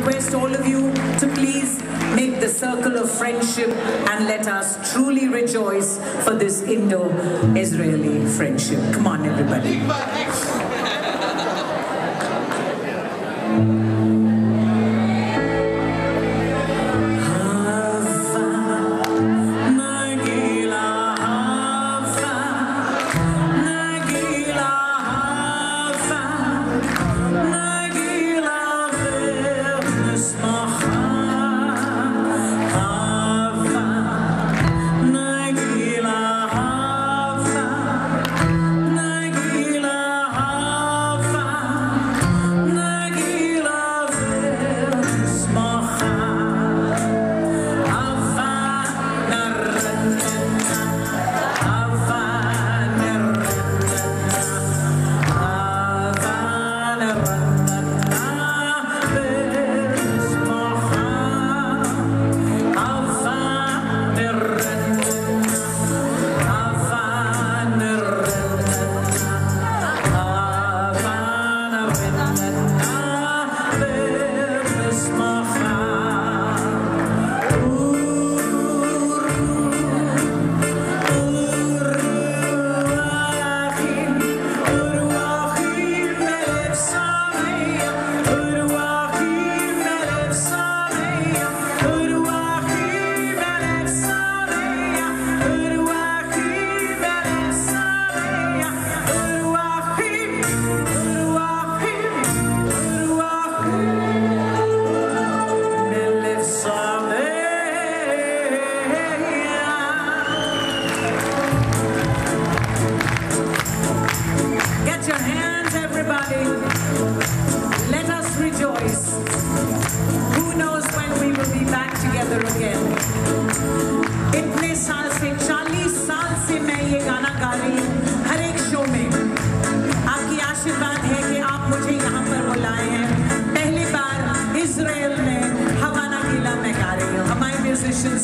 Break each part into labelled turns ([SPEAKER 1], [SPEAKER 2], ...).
[SPEAKER 1] request all of you to please make the circle of friendship and let us truly rejoice for this Indo-Israeli friendship. Come on, everybody.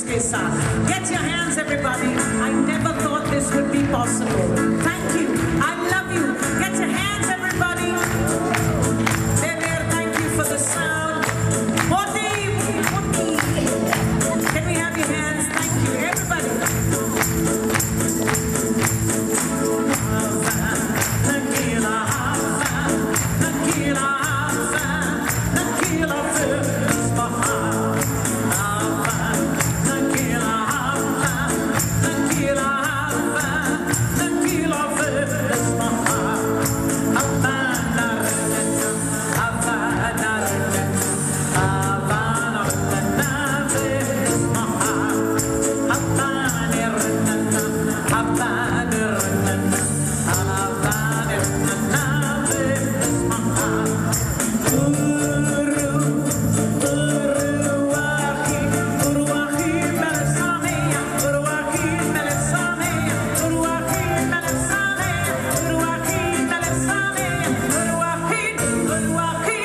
[SPEAKER 1] Get your hands, everybody. I never thought this would be possible. Thank you are